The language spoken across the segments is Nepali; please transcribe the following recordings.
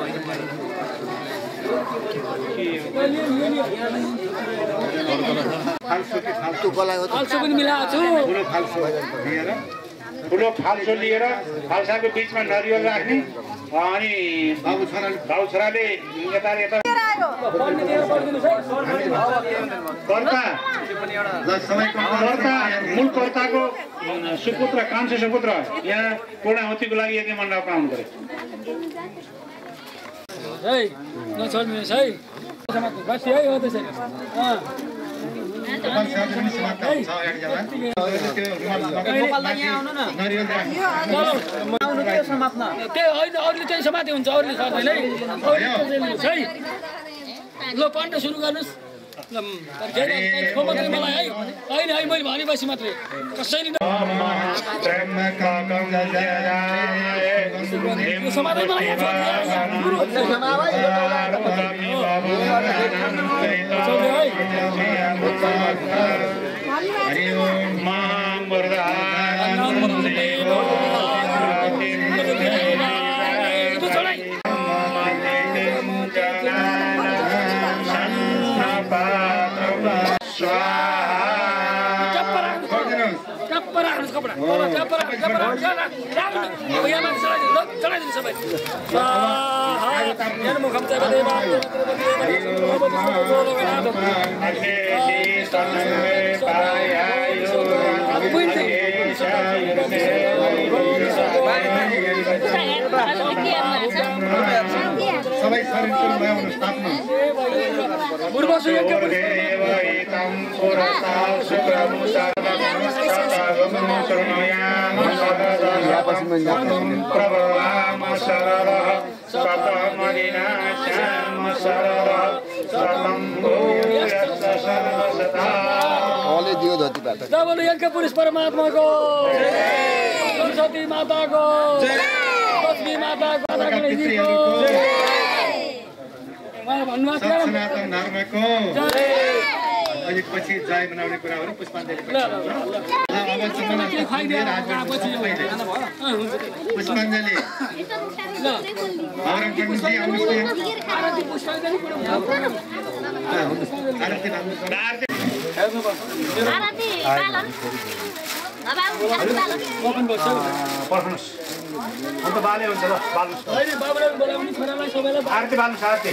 होइन यहाँ चाहिँ फाल्सो पनि मिलाएको छु। ठुलो फाल्सो लिएर ठुलो फाल्सो लिएर फाल्साको बिचमा नरिवल राख्ने अनि बाबु छोरा बाबु छोराले यता मूल कर्ताको सुपुत्र कान्छो सुपुत्र यहाँ पूर्णाहुतिको लागि यज्ञ मण्डप पाउनु पऱ्यो है नछोड्नुहोस् है। समात्नु बस है हो त्यसरी। त्यही होइन अरूले चाहिँ समाते हुन्छ अरूले सर्दैन है। ल पन्ट सुरु गर्नुहोस्। होइन है मैले भनेपछि मात्रै कसैले न- सबै मुखम चाहिँ पूर्वसु यज्ञ डबल यज्ञ पुरुष परमात्माको सरस्वती माताको लक्ष्मी माताको भन्नुभएको अहिले पछि जय बनाउने कुराहरू पुष्पाञ्जली ल, ल, ल, ल। अब जमाना के खुवाइदिएर पछि पहिले अँ, हुन्छ। पुष्पाञ्जली ल भगवान् पण्डितजी आउनुहोस् न पुष्पाञ्जली। हौ। अन्त बाले हुन्छ ल बाल्नुहोस् आरती बाल्नुहोस् आरती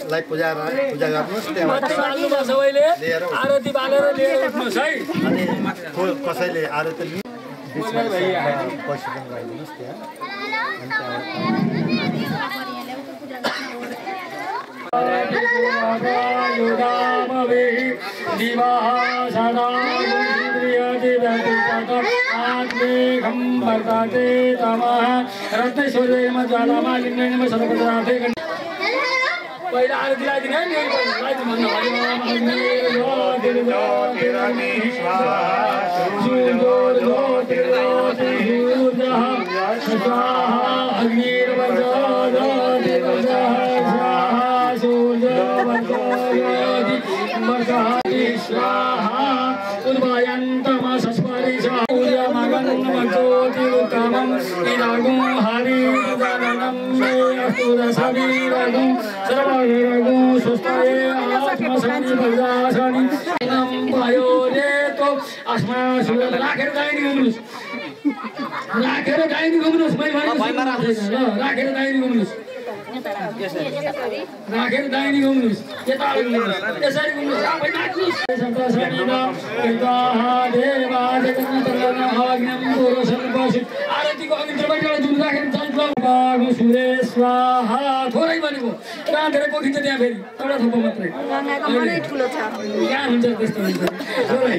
आरतीलाई पूजा पूजा गर्नुहोस् त्यहाँबाट आरती बालेर लिएर उठ्नुहोस् है। अनि कसैले आरती बिचमा पैसा पनि लगाइदिनुहोस् त्यहाँ। आत्मेघं वर्तते तमः रत्नसूर्येण ज्वालामालिन्येन सर्वपदार्थे ो राखेर दाइनी घुम्नुहोस्। राखेर दाइनी घुम्नुहोस् राखेर दाइनी घुम्नुहोस्। राखेर दाहिनी घुम्नुहोस्। यता घुम्नुहोस्। यसरी आफै नाच्नुहोस्। आरतीको अघित्रबाट थोरै भनेको कहाँ धेरै पोखिन्छ त्यहाँ फेरि एउटा थुप्रो मात्रै कहाँ हुन्छ त्यस्तो हुन्छ थोरै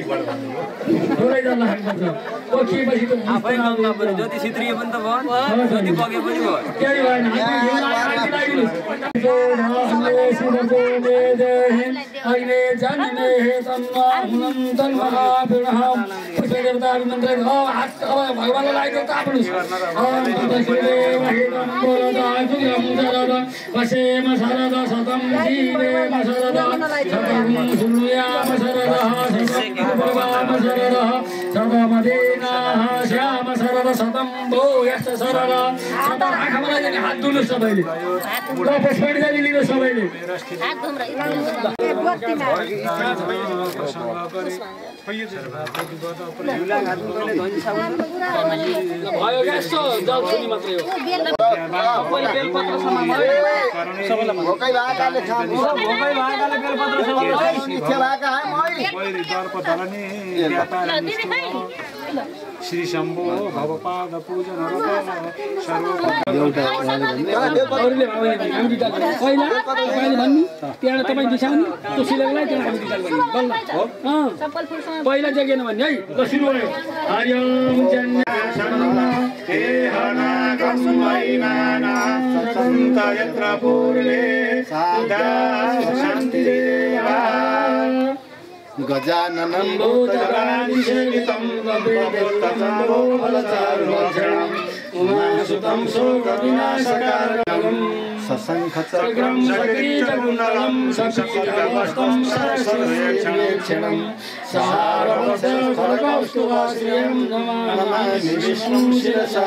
थोरै जल राख्नुपर्छ पोखिएपछि जति सित्रिए पनि त भयो जति बगे पनि भयो केही भएन अग्ने जन्मे तन्माहुनं तन्महापुरहं पुष्पदेवताहरू मन्त्र हात अब भगवान्लाई लगाइदियो ताप्नुहोस् ओम तदशिवेव हितं बोधदाजुगं शरद वसेम शरद शतं जीवेम शरद। शतं शृणुयाम शरदः शतं भवाम शरदः। शतमदेनाः श्याम शरद शतं भो यश्च शरद शत आँखामा लगाइदिने हात धुनुहोस् सबैले ल पुष्पणी जाने लिनुहोस् सबैले भयो क्या यस्तो जल छुनी मात्रै हो श्री शम्भो भवपाद पूजन पहिला तपाईँले भन्नु। त्यहाँबाट तपाईँ बिसाउनु त्यो हामी पहिला जगेन भने है? ल सुरु भयो। हरिओम सन्त यत्र पूर्वे शान्तिरेवा गजाननं भूतगणादिसेवितं कपिलदेवो फलचारुभक्षणम् उमासुतं शोकविनाशकारकम् सशङ्खचक्रं चक्रं सकीचकुण्डलं सकीचवस्तं सरस्वतीक्षणं सारवत्सखड्गौस्तुभाश्रियं नमामि विष्णुं शिरसा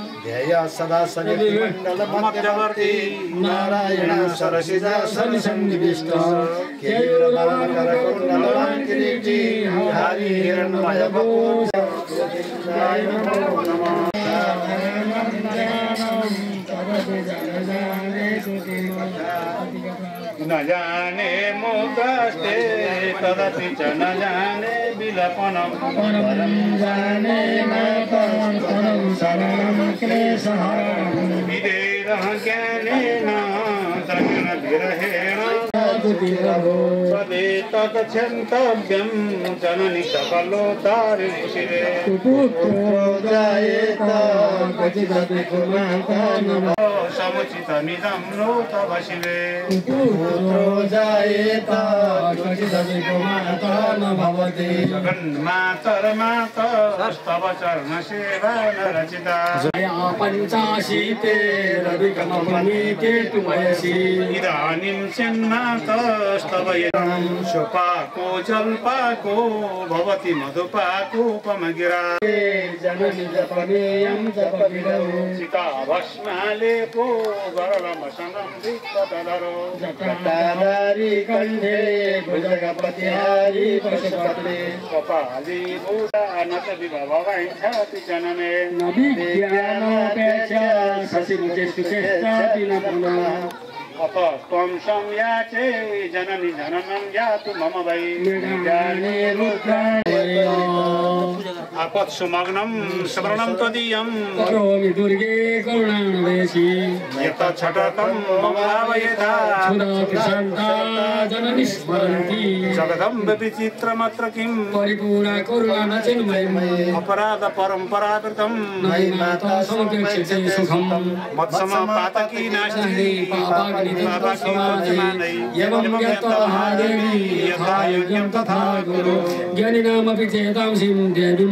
ध्येय सदा सविमण्डलमध्यवर्ती नारायण सरसिजा सनिसन्निविष्ट केयुरमाकरकुण्डलवाङ्किरीटी हरि न जाने मुदस्ते तदपि च न जाने विलपनम् जाने मातं परं शरणं क्लेशहरणं विदेरः ज्ञानेन द्रविण विरहेण तदेतदक्षन्तव्यं जननि सकलोतारिशिरे पुत्रो जायेत समुचितमिदं नो तव शिवे पुत्रो जायेत क्वचिदधिको माता न भवति जगन्मातर्मातस्तव चरणसेवा न रचिता पञ्चाशीते इदानीं जल्पाको भवति मधुपाकोपमगिरा। जननि जपनीयं भस्मालेको गरलमसनं वित्तधरो जटाधारी कण्ठे भुजगपतिहारी पशुपते कपाली भूता नत विभवाञ्छति जनने न विज्ञानोपेक्षा शशिमुखे सुखेष्टापि न पुनः अत त्वं संयाचे जननि जननं यातु मम वै मृगाणे रुद्राय आपत्सुमग्नं स्मरणं त्वदीयं करोमि दुर्गे करुणानवेशी यत छटकं मम भावयथा शान्ता जननि स्मरन्ति जगदम्ब विचित्रमत्र किम् परिपूर्णा करुणा न चिन्मयम् अपराध परम्पराकृतं माता समपेक्षते सुखम् मत्सम पातकी नास्ति पापाग्निति समाधि एवं यत्तमहादेवी यथा यज्ञं तथा गुरु ज्ञानिनामपि चेतांसिं देवीं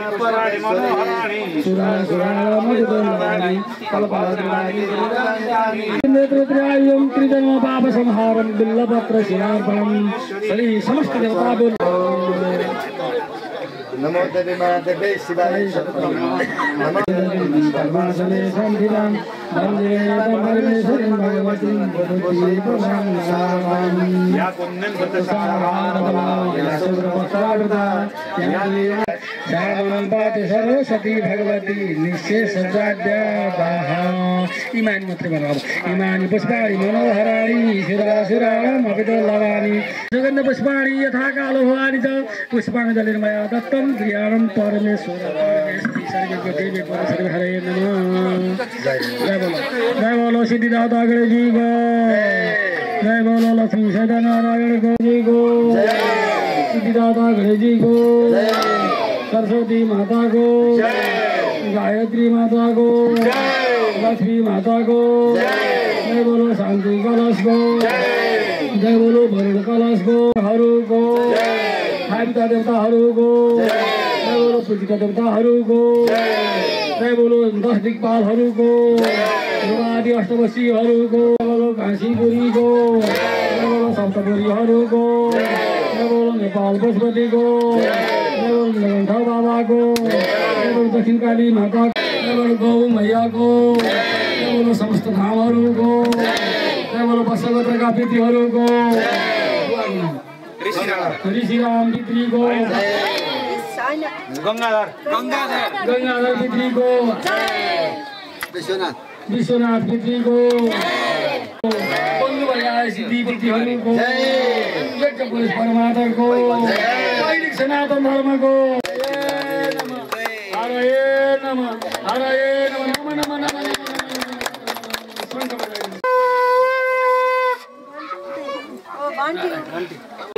पराणि मनोहराणि सुरासुरामदिदोलानि कल्पद्राणि नेत्रत्रयायं त्रिजन्मपापसंहारं बिल्लपत्रशिलार्पणं श्री समस्त देवताभ्यो नमो देवी मा देवी शिवाय शतक्रम नमो सर्वासने शान्तिरां सरस्वती भगवती निःशेषजाड्यादाः इमानि मात्रै भनौँ अब इमानि पुष्पाणि मनोहराणि शिराशिरामपि लवानि सुगन्ध पुष्पाणि यथा कालो भवानि च पुष्पाञ्जलिर् मया दत्तं क्रियाणं परमेश्वर देवी हरे नमः जय बोलो सिद्धिदाता गणेशजी को जय बोलो लक्ष्मी सत्यनारायण को जी को सिद्धिदाता गणेश जी को सरस्वती माता को गायत्री माता को लक्ष्मी माता को जय बोलो शांति कलश को जय बोलो वरुण कलश को हरू को खाविका देवताहरूको जय बोलो पूजिका देवताहरूको जय बोलो दस दिक्पालहरूको आदि अष्टवशीहरूको बोलो बोलो सप्तपुरीहरूको बोलो नेपाल पशुपतिको बोलो बाबाको बोलो दक्षिणकाली माता बोलो गौ मैयाको बोलो समस्त धामहरूको बोलो बसगोत्रका पितृहरूको ऋषिराम पितृको गङ्गाधर गङ्गाधर विश्वनाथ विश्वनाथ यज्ञ पुरुष परमात्माको वैदिक सनातन धर्मको हरये नम हरये नम नम नम नम नम शङ्ख बजाइदिनुहोस्।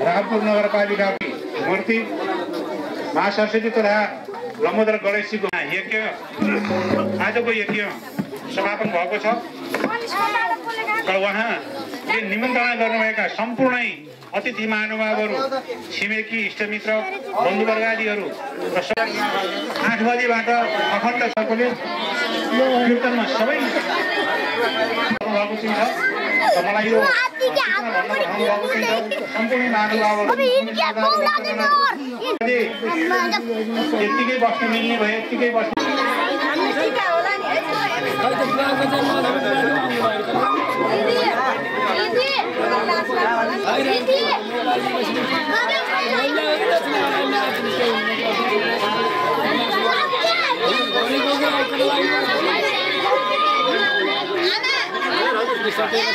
रामपुर नगरपालिकाकी मूर्ति महासरस्वती तथा लम्बोदर गणेशजीको यज्ञ। आजको यज्ञ समापन भएको छ। र उहाँले निमन्त्रणा गर्नुभएका सम्पूर्णै अतिथि महानुभावहरू छिमेकी इष्टमित्र बन्धुवर्गादीहरू र स- आठ बजीबाट अखण्ड यो कीर्तनमा सबै भएको छ यत्तिकै बस्नु मिल्ने भयो यत्तिकै बस्नु Gracias.